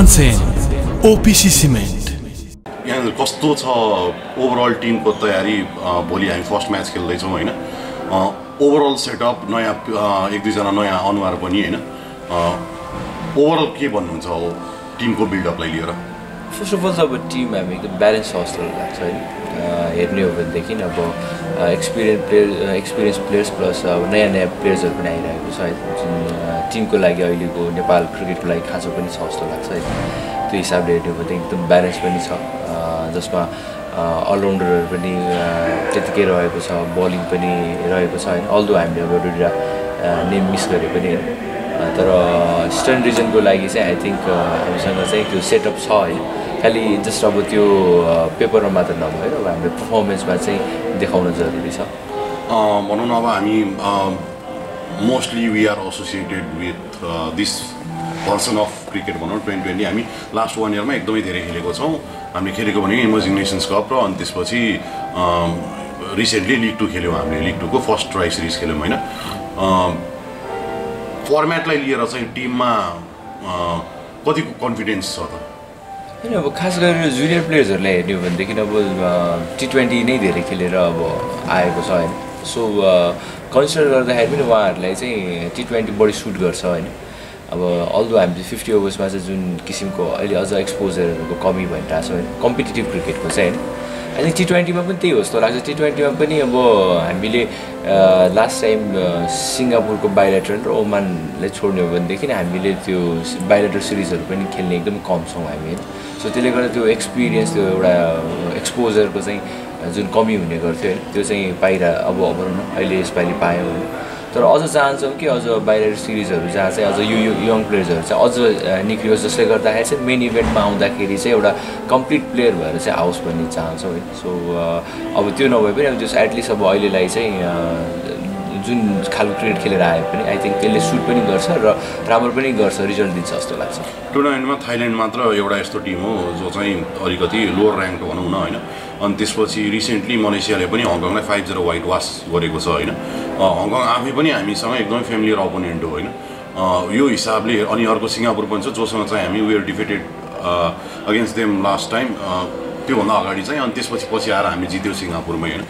OPC cement यहाँनिर कस्तो छ? ओभरअल टिमको तयारी भोलि हामी फर्स्ट म्याच खेल्दैछौँ होइन? ओभरअल सेटअप नयाँ एक दुईजना नयाँ अनुहार पनि होइन? ओभरअल के भन्नुहुन्छ टिमको बिल्डअपलाई लिएर? फर्स्ट अफ अल त अब टिम हामी एकदम ब्यालेन्स जस्तो लाग्छ है हेर्ने हो भनेदेखि अब experience player experience players plus अब नयाँ नयाँ प्लेयर्सहरू पनि आइरहेको छ है जुन टिमको लागि अहिलेको नेपाल क्रिकेटको लागि खाँचो पनि छ जस्तो लाग्छ है त्यो हिसाबले हेर्ने भने एकदम ब्यालेन्स पनि छ जसमा अलराउन्डरहरू पनि त्यतिकै रहेको छ बलिङ पनि रहेको छ होइन अल्दो हामीले अब एउटा नेम मिस गरे पनि तर स्टर्न रिजनको लागि चाहिँ आई थिङ्क हामीसँग चाहिँ त्यो सेटअप छ होइन खालि जस्ट अब त्यो पेपरमा मात्र नभएर अब हाम्रो पर्फर्मेन्समा चाहिँ देखाउन जरुरी छ। भनौँ न अब हामी mostly we are associated with this person of cricket भनौँ ट्वेन्टी ट्वेन्टी हामी लास्ट वान इयरमा एकदमै धेरै खेलेको छौँ। हामीले खेलेको भनेको इमर्जिङ नेसन्स कप र अनि त्यसपछि रिसेन्टली लिग टू खेल्यौँ हामीले। लिग टूको फर्स्ट ट्राई सिरिज खेल्यौँ होइन? फर्मेटलाई लिएर चाहिँ टिममा कतिको कन्फिडेन्स छ त? होइन अब खास गरेर जुनियर प्लेयर्सहरूलाई हेर्ने हो भनेदेखि अब टी ट्वेन्टी नै धेरै खेलेर अब आएको छ होइन? सो कन्सिडर गर्दाखेरि पनि उहाँहरूलाई चाहिँ टी ट्वेन्टी बढी सुट गर्छ होइन? अब अल्दो हामीले फिफ्टी ओभर्समा चाहिँ जुन किसिमको अहिले अझ एक्सपोजरहरूको कमी भइरहेको छ होइन? कम्पिटेटिभ क्रिकेटको चाहिँ होइन? अनि टी ट्वेन्टीमा पनि त्यही जस्तो लाग्छ। टी ट्वेन्टीमा पनि अब हामीले लास्ट टाइम सिङ्गापुरको बायोलेटर र ओमानलाई छोड्ने हो भनेदेखि हामीले त्यो बायोलेटर सिरिजहरू पनि खेल्ने एकदम कम छौँ हामी। होइन सो त्यसले गर्दा त्यो एक्सपिरियन्स त्यो एउटा एक्सपोजरको चाहिँ जुन कमी हुने गर्थ्यो होइन त्यो चाहिँ पाइरह अब अब न अहिले यसपालि पायौँ। तर अझ चाहन्छौँ कि अझ बाहिर सिरिजहरू जहाँ चाहिँ अझ यो यङ प्लेयर्सहरू चाहिँ अझ निक्लियोस् जसले गर्दाखेरि चाहिँ मेन इभेन्टमा आउँदाखेरि चाहिँ एउटा कम्प्लिट प्लेयर भएर चाहिँ आओस् भन्ने चाहन्छौँ है। सो अब त्यो नभए पनि अब त्यो एटलिस्ट अब अहिलेलाई चाहिँ जुन खालको क्रिकेट खेलेर आए पनि आई थिङ्क त्यसले सुट पनि गर्छ र राम्रो पनि गर्छ रिजल्ट दिन्छ जस्तो लाग्छ। टुर्नामेन्टमा थाइल्यान्ड मात्र एउटा यस्तो टिम हो जो चाहिँ अलिकति लोवर ऱ्याङ्क भनौँ न होइन। अनि त्यसपछि रिसेन्टली मलेसियाले पनि हङकङलाई फाइभ जिरो वाइट वास गरेको छ होइन। हङकङ आफै पनि हामीसँग एकदमै फेमिलियर अपोनेन्ट हो होइन। यो हिसाबले अनि अर्को सिङ्गापुर पनि छ जोसँग चाहिँ हामी were defeated against them last time त्योभन्दा अगाडि चाहिँ अनि त्यसपछि पछि आएर हामी जित्यौँ सिङ्गापुरमै होइन।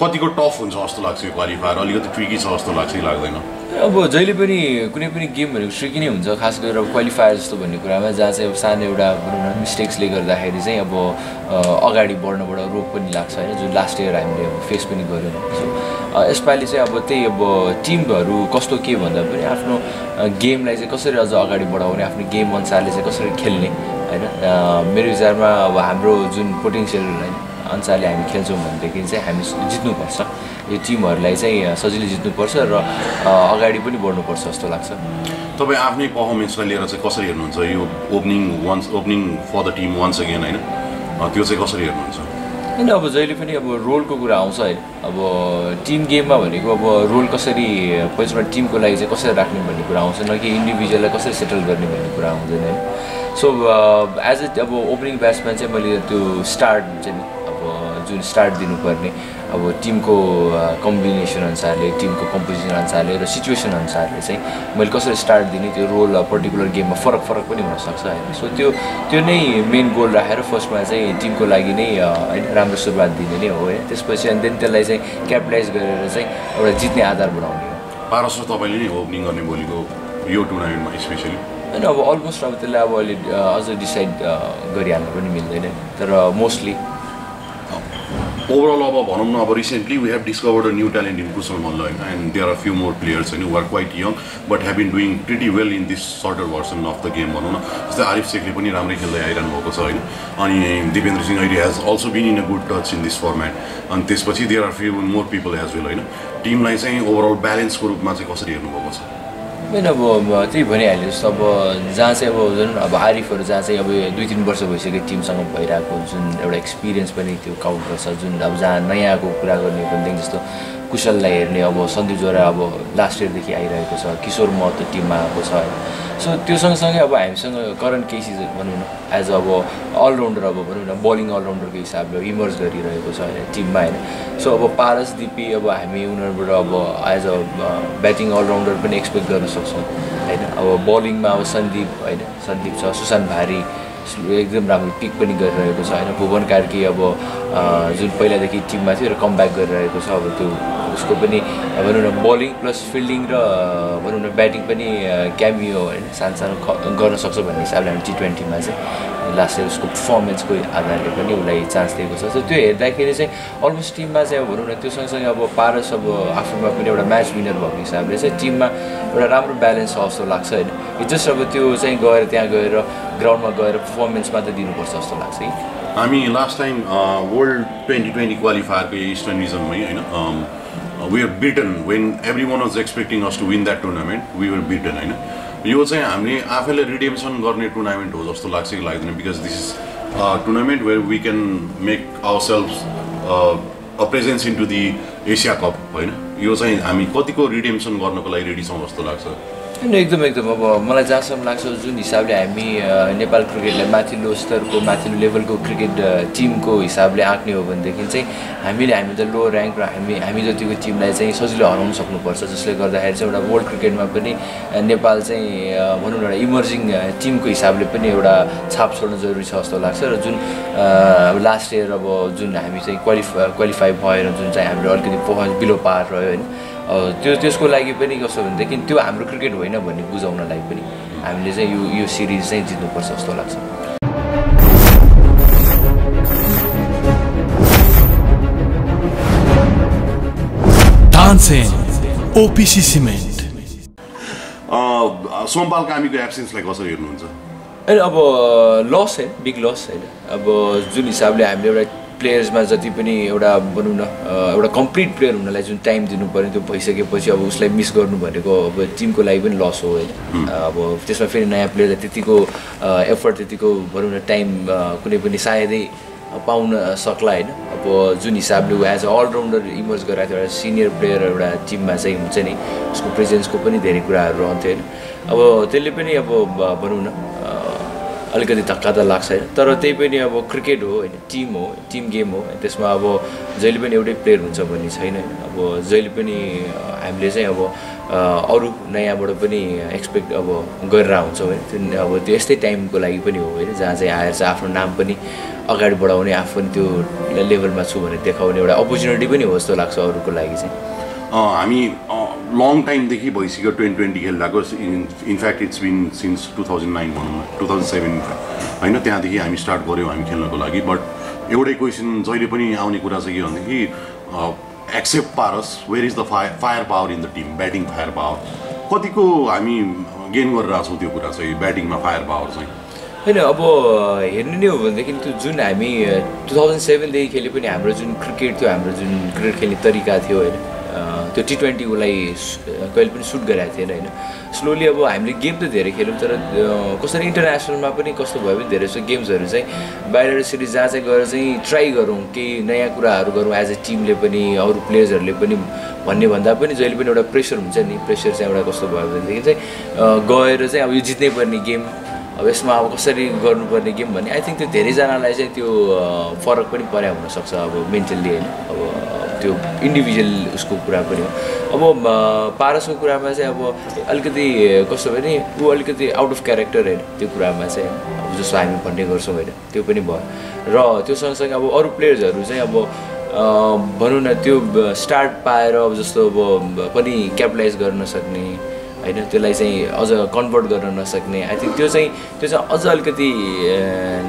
कतिको टफ हुन्छ जस्तो लाग्छ यो क्वालिफायर? अलिकति ट्रिकी छ जस्तो लाग्छ कि लाग्दैन? अब जहिले पनि कुनै पनि गेम भनेको ट्रिकी नै हुन्छ खास गरेर अब क्वालिफायर जस्तो भन्ने कुरामा जहाँ चाहिँ अब सानो एउटा भनौँ न मिस्टेक्सले गर्दाखेरि चाहिँ अब अगाडि बढ्नबाट रोक पनि लाग्छ होइन? जुन लास्ट इयर हामीले अब फेस पनि गऱ्यौँ। यसपालि चाहिँ अब त्यही अब टिमहरू कस्तो के भन्दा पनि आफ्नो गेमलाई चाहिँ कसरी अझ अगाडि बढाउने आफ्नो गेम अनुसारले चाहिँ कसरी खेल्ने होइन? मेरो विचारमा अब हाम्रो जुन पोटेन्सियल होइन अनुसारले हामी खेल्छौँ भनेदेखि चाहिँ हामी जित्नुपर्छ। यो टिमहरूलाई चाहिँ सजिलै जित्नुपर्छ र अगाडि पनि बढ्नुपर्छ जस्तो लाग्छ। तपाईँ आफ्नै पर्फर्मेन्सलाई लिएर चाहिँ कसरी हेर्नुहुन्छ? यो opening once opening for the team once again होइन? त्यो चाहिँ कसरी हेर्नुहुन्छ? होइन अब जहिले पनि अब रोलको कुरा आउँछ है। अब टिम गेममा भनेको अब रोल कसरी पहिलोमा टिमको लागि चाहिँ कसरी राख्ने भन्ने कुरा आउँछ न कि इन्डिभिजुअललाई कसरी सेटल गर्ने भन्ने कुरा आउँदैन है। सो एज अ अब ओपनिङ ब्याट्सम्यान चाहिँ मैले त्यो स्टार्ट चाहिँ नि जुन स्टार्ट दिनुपर्ने अब टिमको कम्बिनेसन अनुसारले टिमको कम्पोजिसन अनुसारले र सिचुएसन अनुसारले चाहिँ मैले कसरी स्टार्ट दिने त्यो रोल पर्टिकुलर गेममा फरक फरक पनि हुनसक्छ होइन। सो त्यो त्यो नै मेन गोल राखेर फर्स्टमा चाहिँ टिमको लागि नै होइन राम्रो सुरुवात दिने नै हो होइन। त्यसपछि अनि देन त्यसलाई चाहिँ क्यापिटलाइज गरेर चाहिँ एउटा जित्ने आधार बनाउने हो। पारस र तपाईँले नै ओपनिङ गर्ने भोलिको यो टुर्नामेन्टमा स्पेसली होइन अब अलमोस्ट अब त्यसलाई अब अहिले अझ डिसाइड गरिहाल्नु पनि मिल्दैन। तर मोस्टली ओभरअल अब भनौँ न अब recently we have discovered a new talent in Kushal Malla होइन and there are few more players होइन are quite young but have been doing pretty well in this shorter version of the game भनौँ न जस्तै आरिफ शेखले पनि राम्रै खेल्दै आइरहनु भएको छ होइन अनि दिपेन्द्र सिंह अहिले has also been in a good touch in this format अनि त्यसपछि there are few more people has well होइन टिमलाई चाहिँ ओभरअल ब्यालेन्सको रूपमा चाहिँ कसरी हेर्नुभएको छ होइन अब त्यही भनिहालेँ जस्तो अब जहाँ चाहिँ अब जुन अब आरिफहरू जहाँ चाहिँ अब दुई तिन वर्ष भइसक्यो टिमसँग भइरहेको जुन एउटा एक्सपिरियन्स पनि त्यो काउन्ट गर्छ जुन अब जहाँ नयाँको कुरा गर्ने भनेदेखि जस्तो कुशललाई हेर्ने अब सन्दीप जोरा अब लास्ट इयरदेखि आइरहेको छ किशोर महतो टिममा आएको छ सो त्यो सँगसँगै अब हामीसँग करेन्ट केसेस भनौँ न एज अब अलराउन्डर अब भनौँ न बलिङ अलराउन्डरको हिसाबले इमर्ज गरिरहेको छ होइन टिममा होइन। सो अब पारस दिपी अब हामी उनीहरूबाट अब एज अ ब्याटिङ अलराउन्डर पनि एक्सपेक्ट गर्न सक्छौँ होइन। अब बलिङमा अब सन्दीप होइन सन्दीप छ सुशान्त भारी एकदम राम्रो पिक पनि गरिरहेको छ। होइन भुवन कार्की अब जुन पहिलादेखि टिममा थियो र कमब्याक गरिरहेको छ अब त्यो उसको पनि भनौँ न बलिङ प्लस फिल्डिङ र भनौँ न ब्याटिङ पनि क्यामियो होइन सानो सानो गर्न सक्छ भन्ने हिसाबले हामी टी ट्वेन्टीमा चाहिँ। लास्ट इयर उसको पर्फर्मेन्सको आधारले पनि उसलाई चान्स दिएको छ। सो त्यो हेर्दाखेरि चाहिँ अलमोस्ट टिममा चाहिँ अब भनौँ न त्यो सँगसँगै अब पारस अब आफूमा पनि एउटा म्याच विनर भएको हिसाबले चाहिँ टिममा एउटा राम्रो ब्यालेन्स छ जस्तो लाग्छ होइन। जस्ट अब त्यो चाहिँ गएर त्यहाँ गएर ग्राउन्डमा गएर पर्फर्मेन्स मात्रै दिनुपर्छ जस्तो लाग्छ कि। हामी last time world twenty twenty क्वालिफायरको eastern रिजनमै होइन we are beaten when everyone was expecting us to win that tournament we were beaten होइन। यो चाहिँ हामीले आफैले रिडेम्सन गर्ने टुर्नामेन्ट हो जस्तो लाग्छ कि लाग्दैन because this is tournament where we can make our self a presence to the Asia Cup होइन? यो चाहिँ हामी कतिको रिडेम्सन गर्नको लागि रेडी छौँ जस्तो लाग्छ। एकदम एकदम। अब मलाई जहाँसम्म लाग्छ जुन हिसाबले हामी नेपाल क्रिकेटलाई माथिल्लो स्तरको माथिल्लो लेभलको क्रिकेट टिमको हिसाबले आँक्ने हो भनेदेखि चाहिँ हामीले हामी त लो ऱ्याङ्क र हामी हामी जतिको टिमलाई चाहिँ सजिलो हराउन सक्नुपर्छ। जसले गर्दाखेरि चाहिँ एउटा वर्ल्ड क्रिकेटमा पनि नेपाल चाहिँ भनौँ न एउटा इमर्जिङ टिमको हिसाबले पनि एउटा छाप छोड्न जरुरी छ जस्तो लाग्छ र जुन लास्ट इयर अब जुन हामी चाहिँ क्वालिफा क्वालिफाई भएर जुन चाहिँ हाम्रो अलिकति पर्फर्मेन्स बिलो पार रह्यो होइन। त्यो त्यसको लागि पनि कस्तो भनेदेखि त्यो हाम्रो क्रिकेट होइन भन्ने बुझाउनलाई पनि हामीले चाहिँ यो यो सिरिज चाहिँ जित्नुपर्छ जस्तो लाग्छ। सोमपाल कामीको एब्सेन्सलाई कसरी हेर्नुहुन्छ? होइन अब लस होइन बिग लस होइन अब जुन हिसाबले हामीले एउटा प्लेयर्समा जति पनि एउटा भनौँ न एउटा कम्प्लिट प्लेयर हुनलाई जुन टाइम दिनु पऱ्यो त्यो भइसकेपछि अब उसलाई मिस गर्नु भनेको अब टिमको लागि पनि लस हो होइन। अब त्यसमा फेरि नयाँ प्लेयरलाई त्यतिको एफर्ट त्यतिको भनौँ न टाइम कुनै पनि सायदै पाउन सक्ला होइन। अब जुन हिसाबले ऊ एज अ अलराउन्डर इमर्ज गराएको थियो एउटा सिनियर प्लेयर एउटा टिममा चाहिँ हुन्छ नि उसको प्रेजेन्सको पनि धेरै कुराहरू रहन्थ्यो होइन। अब त्यसले पनि अब भनौँ न अलिकति धक्का त लाग्छ। होइन तर त्यही पनि अब क्रिकेट हो होइन टिम हो टिम गेम हो। त्यसमा अब जहिले पनि एउटै प्लेयर हुन्छ भन्ने छैन। अब जहिले पनि हामीले चाहिँ अब अरू नयाँबाट पनि एक्सपेक्ट अब गरेर हुन्छौँ होइन। त्यो अब त्यो यस्तै टाइमको लागि पनि हो होइन। जहाँ चाहिँ आएर चाहिँ आफ्नो नाम पनि अगाडि बढाउने आफू पनि त्यो लेभलमा छु भनेर देखाउने एउटा अपर्च्युनिटी पनि हो जस्तो लाग्छ अरूको लागि चाहिँ। हामी लङ टाइमदेखि भइसक्यो ट्वेन्टी ट्वेन्टी खेलिरहेको in fact it's been since two thousand nine भनौँ न टु थाउजन्ड सेभेन होइन त्यहाँदेखि हामी स्टार्ट गऱ्यौँ हामी खेल्नको लागि बट एउटै क्वेसन जहिले पनि आउने कुरा चाहिँ के भनेदेखि except Paras where is the fire fire power in the team batting fire power कतिको हामी गेन गरिरहेको छौँ त्यो कुरा चाहिँ ब्याटिङमा फायर पावर चाहिँ। होइन अब हेर्नु नै हो भनेदेखि त्यो जुन हामी टु थाउजन्ड सेभेनदेखि खेले पनि हाम्रो जुन क्रिकेट थियो हाम्रो जुन क्रिकेट खेल्ने तरिका थियो होइन। त्यो टी ट्वेन्टी उसलाई कहिले पनि सुट गरेको थिएन होइन? स्लोली अब हामीले गेम त धेरै खेल्यौँ तर अ, कसरी इन्टरनेसनलमा पनि कस्तो भयो भने धेरै जस्तो गेम्सहरू चाहिँ बाहिर सिरिज जहाँ चाहिँ गएर चाहिँ ट्राई गरौँ केही नयाँ कुराहरू गरौँ एज ए टिमले पनि अरू प्लेयर्सहरूले पनि भन्ने भन्दा पनि जहिले पनि एउटा प्रेसर हुन्छ नि। प्रेसर चाहिँ एउटा कस्तो भयो भनेदेखि चाहिँ अ, गएर चाहिँ अब यो जित्नै पर्ने गेम अब यसमा अब कसरी गर्नुपर्ने गेम भन्ने आई थिङ्क त्यो धेरैजनालाई चाहिँ त्यो फरक पनि परे हुनसक्छ अब मेन्टल्ली होइन। अब त्यो इन्डिभिजुअल उसको कुरा पनि हो। अब पारसको कुरामा चाहिँ अब अलिकति कस्तो भने ऊ अलिकति आउट अफ क्यारेक्टर होइन त्यो कुरामा चाहिँ। अब जस्तो हामी भन्ने गर्छौँ होइन त्यो पनि भयो। र त्यो सँगसँगै अब अरू प्लेयर्सहरू चाहिँ अब भनौँ न त्यो स्टार्ट पाएर अब जस्तो अब पनि क्यापिटलाइज गर्न सक्ने होइन त्यसलाई चाहिँ अझ कन्भर्ट गर्न नसक्ने। आई थिङ्क त्यो चाहिँ त्यो चाहिँ अझ अलिकति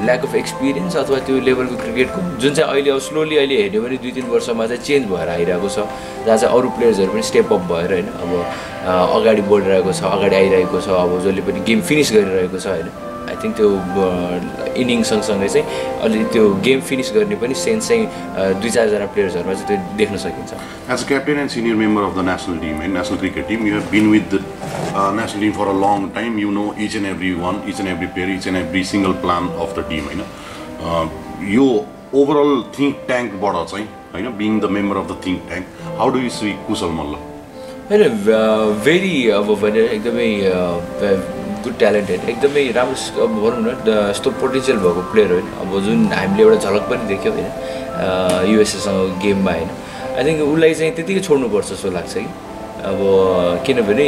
ल्याक अफ एक्सपिरियन्स अथवा त्यो लेभलको क्रिकेटको जुन चाहिँ अहिले अब स्लोली अहिले हेऱ्यो भने दुई तिन वर्षमा चाहिँ चेन्ज भएर आइरहेको छ। जहाँ चाहिँ अरू प्लेयर्सहरू पनि स्टेप अप भएर होइन अब अगाडि बढिरहेको छ अगाडि आइरहेको छ अब जसले पनि गेम फिनिस गरिरहेको छ होइन। थिङ्क त्यो इनिङ सँगसँगै चाहिँ अलि त्यो गेम फिनिस गर्ने पनि सेन्स चाहिँ अ, दुई चारजना प्लेयर्सहरूमा चाहिँ त्यो देख्न सकिन्छ a captain and senior member of the national team and national cricket team, you have been with the uh, national team for a long time. You know each and every one, each and every player, each and every single plan of the team. होइन Uh, यो overall think ट्याङ्कबाट चाहिँ होइन being the member of the think tank how do you see Kushal Malla होइन very अब भने एकदमै good talented एकदमै राम्रो अब भनौँ न यस्तो पोटेन्सियल भएको प्लेयर होइन। अब जुन हामीले एउटा झलक पनि देख्यौँ होइन युएसएसँग गेममा होइन। आई थिङ्क उसलाई चाहिँ त्यतिकै छोड्नुपर्छ जस्तो लाग्छ कि। अब किनभने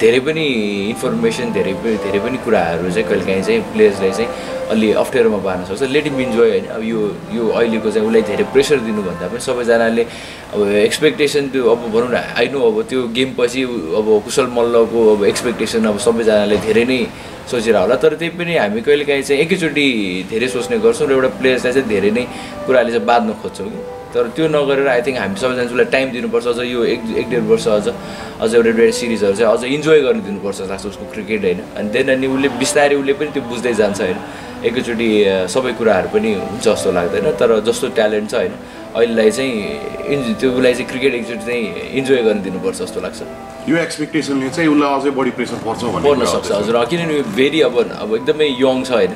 धेरै पनि इन्फर्मेसन धेरै पनि धेरै पनि कुराहरू चाहिँ कहिलेकाहीँ चाहिँ प्लेयर्सलाई चाहिँ अलि अप्ठ्यारोमा पार्न सक्छ। लेट इम इन्जोय होइन? अब यो यो अहिलेको चाहिँ उसलाई धेरै प्रेसर दिनुभन्दा पनि सबैजनाले अब एक्सपेक्टेसन त्यो अब भनौँ न आइनो अब त्यो गेम पछि अब कुशल मल्लको अब एक्सपेक्टेसन अब सबैजनाले धेरै नै सोचेर होला। तर त्यही पनि हामी कहिलेकाहीँ चाहिँ एकैचोटि धेरै सोच्ने गर्छौँ र एउटा प्लेयर्सलाई चाहिँ धेरै नै कुराले चाहिँ बाँध्न खोज्छौँ कि। तर त्यो नगरेर आई थिङ्क हामी सबैजना उसलाई टाइम दिनुपर्छ अझ यो एक एक डेढ वर्ष अझ अझ एउटा एउटा सिरिजहरू चाहिँ अझ इन्जोय गर्न दिनुपर्छ जस्तो लाग्छ उसको क्रिकेट होइन। अनि देन अनि उसले बिस्तारै उसले पनि त्यो बुझ्दै जान्छ होइन। एकैचोटि सबै कुराहरू पनि हुन्छ जस्तो लाग्दैन तर जस्तो ट्यालेन्ट छ होइन अहिलेलाई चाहिँ इन्ज त्यो उसलाई चाहिँ क्रिकेट एकचोटि चाहिँ इन्जोय गर्न दिनुपर्छ जस्तो लाग्छ। यो एक्सपेक्टेसनले चाहिँ उसलाई अझै बढी प्रेसर पर्छ पर्न सक्छ। हजुर। किनभने भेरी अब अब एकदमै यङ छ होइन।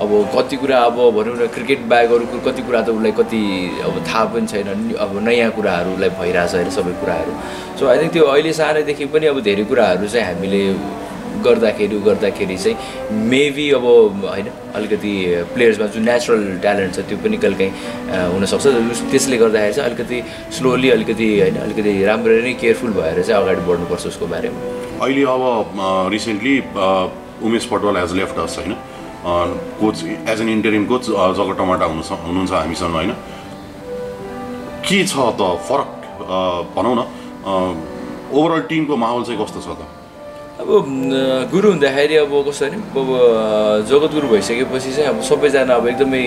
अब कति कुरा अब भनौँ न क्रिकेट बाहेक अरू कति कुरा त उसलाई कति अब थाहा पनि छैन अब नयाँ कुराहरूलाई भइरहेछ होइन सबै कुराहरू। सो आई थिङ्क त्यो अहिले सानैदेखि पनि अब धेरै कुराहरू चाहिँ हामीले गर्दाखेरि गर्दाखेरि चाहिँ मेबी अब होइन अलिकति प्लेयर्समा जुन नेचुरल ट्यालेन्ट छ त्यो पनि कहिलेकाहीँ हुनसक्छ। त्यसले गर्दाखेरि चाहिँ अलिकति स्लोली अलिकति होइन अलिकति राम्ररी नै केयरफुल भएर चाहिँ अगाडि बढ्नुपर्छ उसको बारेमा। अहिले अब recently Umesh Patwal has left us होइन? Coach as an interim coach Jag Tamata हुनु हुनुहुन्छ हामीसँग होइन? के छ त? फरक भनौँ न। ओभरअल टिमको माहौल चाहिँ कस्तो छ त? अब गुरु हुँदाखेरि अब कस्तो भने अब जगत गुरु भइसकेपछि चाहिँ अब सबैजना अब एकदमै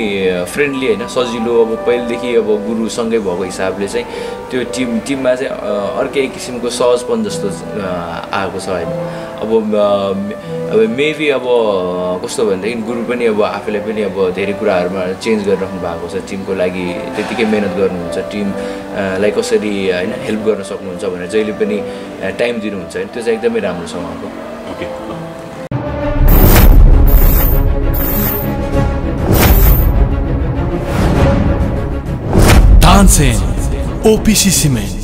फ्रेन्डली होइन? सजिलो अब पहिलेदेखि अब गुरुसँगै भएको हिसाबले चाहिँ त्यो टिम टिममा चाहिँ अर्कै किसिमको सहजपन जस्तो आएको छ होइन? अब अब मेबी अब कस्तो भनेदेखि गुरु पनि अब आफूलाई पनि अब धेरै कुराहरूमा चेन्ज गरिराख्नु भएको छ। टिमको लागि त्यतिकै मिहिनेत गर्नुहुन्छ। टिम अ, लाई कसरी होइन हेल्प गर्न सक्नुहुन्छ भनेर जहिले पनि टाइम दिनुहुन्छ होइन त्यो चाहिँ एकदमै राम्रो छ उहाँको। Okay Tansen OPC cement